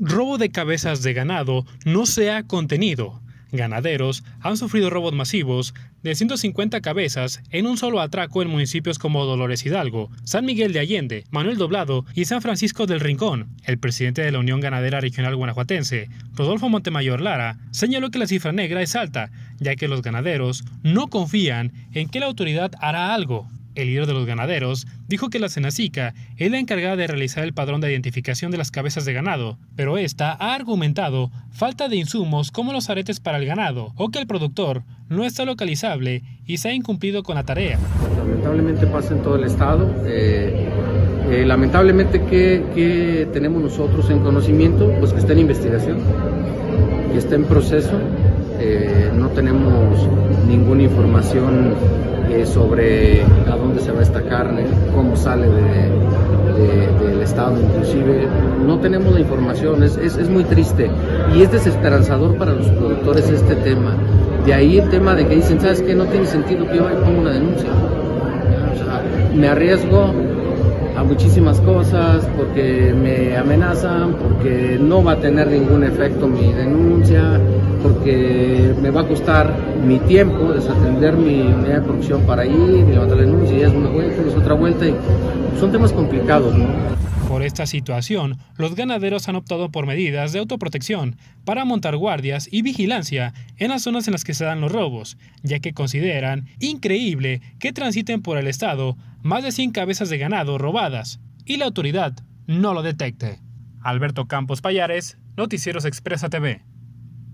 Robo de cabezas de ganado no se ha contenido. Ganaderos han sufrido robos masivos de 150 cabezas en un solo atraco en municipios como Dolores Hidalgo, San Miguel de Allende, Manuel Doblado y San Francisco del Rincón. El presidente de la Unión Ganadera Regional Guanajuatense, Rodolfo Montemayor Lara, señaló que la cifra negra es alta, ya que los ganaderos no confían en que la autoridad hará algo el líder de los ganaderos, dijo que la Senacica es la encargada de realizar el padrón de identificación de las cabezas de ganado, pero esta ha argumentado falta de insumos como los aretes para el ganado o que el productor no está localizable y se ha incumplido con la tarea. Lamentablemente pasa en todo el estado. Eh, eh, lamentablemente, ¿qué, tenemos nosotros en conocimiento? Pues que está en investigación, que está en proceso. Eh, no tenemos ninguna información sobre a dónde se va esta carne, cómo sale del estado inclusive. No tenemos la información, es, es, muy triste y es desesperanzador para los productores este tema. De ahí el tema de que dicen, ¿sabes qué? No tiene sentido que yo ponga una denuncia. me arriesgo a muchísimas cosas porque me amenazan, porque no va a tener ningún efecto mi denuncia, me va a costar mi tiempo desatender mi unidad de producción para ir y levantar la denuncia y es una vuelta, es otra vuelta y son temas complicados. Por esta situación, los ganaderos han optado por medidas de autoprotección para montar guardias y vigilancia en las zonas en las que se dan los robos, ya que consideran increíble que transiten por el estado más de 100 cabezas de ganado robadas y la autoridad no lo detecte. Alberto Campos Payares, Noticieros Expresa TV.